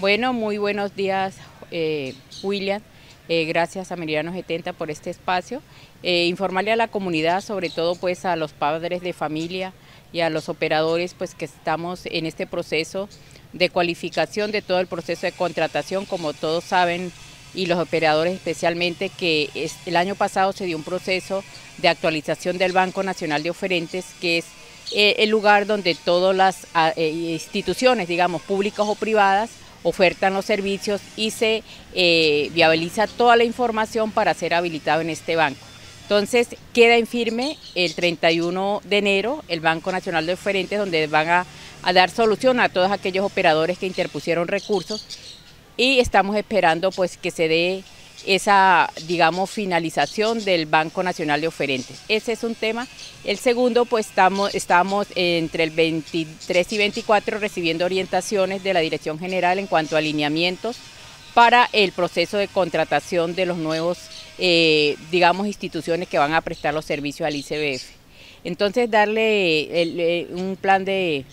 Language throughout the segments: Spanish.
Bueno, muy buenos días, eh, William. Eh, gracias a Meridiano 70 por este espacio. Eh, informarle a la comunidad, sobre todo pues a los padres de familia y a los operadores, pues que estamos en este proceso de cualificación de todo el proceso de contratación, como todos saben, y los operadores especialmente, que el año pasado se dio un proceso de actualización del Banco Nacional de Oferentes, que es el lugar donde todas las ah, instituciones, digamos, públicas o privadas, ofertan los servicios y se eh, viabiliza toda la información para ser habilitado en este banco. Entonces queda en firme el 31 de enero el Banco Nacional de Oferentes donde van a, a dar solución a todos aquellos operadores que interpusieron recursos y estamos esperando pues que se dé esa, digamos, finalización del Banco Nacional de Oferentes. Ese es un tema. El segundo, pues estamos, estamos entre el 23 y 24 recibiendo orientaciones de la Dirección General en cuanto a alineamientos para el proceso de contratación de los nuevos, eh, digamos, instituciones que van a prestar los servicios al ICBF. Entonces, darle eh, un plan de,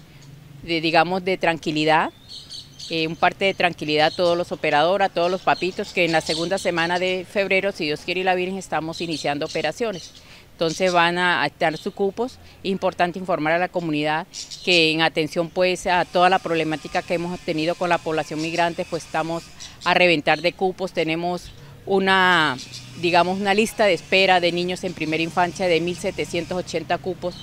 digamos, de tranquilidad eh, un parte de tranquilidad a todos los operadores, a todos los papitos, que en la segunda semana de febrero, si Dios quiere y la Virgen, estamos iniciando operaciones. Entonces van a estar sus cupos. Importante informar a la comunidad que en atención pues a toda la problemática que hemos tenido con la población migrante, pues estamos a reventar de cupos. Tenemos una, digamos, una lista de espera de niños en primera infancia de 1.780 cupos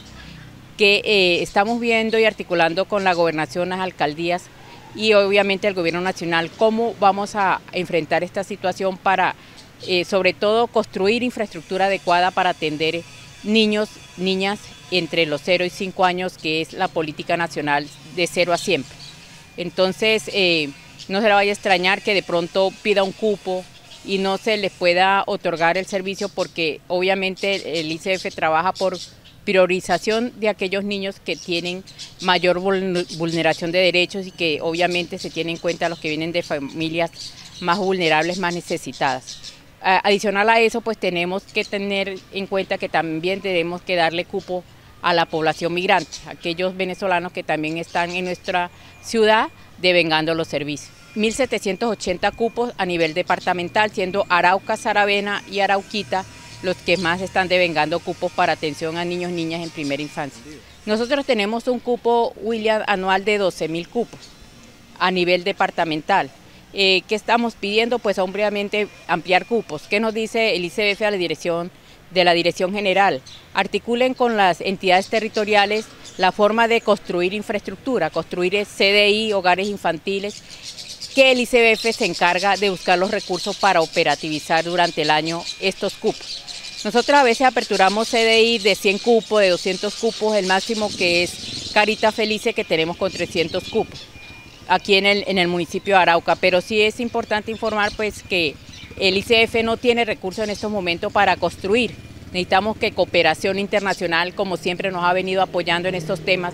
que eh, estamos viendo y articulando con la gobernación, las alcaldías, y obviamente el gobierno nacional, cómo vamos a enfrentar esta situación para, eh, sobre todo, construir infraestructura adecuada para atender niños, niñas entre los 0 y 5 años, que es la política nacional de 0 a siempre. Entonces, eh, no se le vaya a extrañar que de pronto pida un cupo y no se le pueda otorgar el servicio porque obviamente el ICF trabaja por priorización de aquellos niños que tienen mayor vulneración de derechos y que obviamente se tienen en cuenta los que vienen de familias más vulnerables, más necesitadas. Adicional a eso, pues tenemos que tener en cuenta que también tenemos que darle cupo a la población migrante, aquellos venezolanos que también están en nuestra ciudad devengando los servicios. 1.780 cupos a nivel departamental, siendo Arauca, Saravena y Arauquita los que más están devengando cupos para atención a niños y niñas en primera infancia. Nosotros tenemos un cupo, William, anual de 12 mil cupos a nivel departamental. Eh, ¿Qué estamos pidiendo? Pues obviamente ampliar cupos. ¿Qué nos dice el ICBF a la dirección de la Dirección General? Articulen con las entidades territoriales la forma de construir infraestructura, construir CDI, hogares infantiles, que el ICBF se encarga de buscar los recursos para operativizar durante el año estos cupos. Nosotros a veces aperturamos CDI de 100 cupos, de 200 cupos, el máximo que es Carita Felice que tenemos con 300 cupos aquí en el, en el municipio de Arauca, pero sí es importante informar pues que el ICF no tiene recursos en estos momentos para construir. Necesitamos que cooperación internacional, como siempre nos ha venido apoyando en estos temas.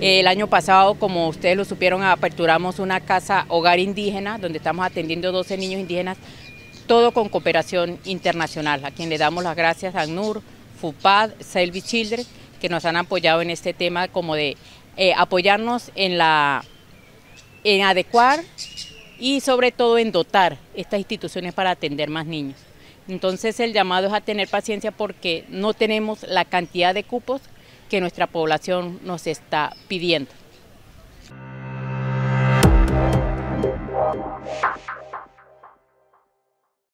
El año pasado, como ustedes lo supieron, aperturamos una casa hogar indígena, donde estamos atendiendo 12 niños indígenas todo con cooperación internacional, a quien le damos las gracias a ACNUR, FUPAD, Selvi Children, que nos han apoyado en este tema como de eh, apoyarnos en, la, en adecuar y sobre todo en dotar estas instituciones para atender más niños. Entonces el llamado es a tener paciencia porque no tenemos la cantidad de cupos que nuestra población nos está pidiendo.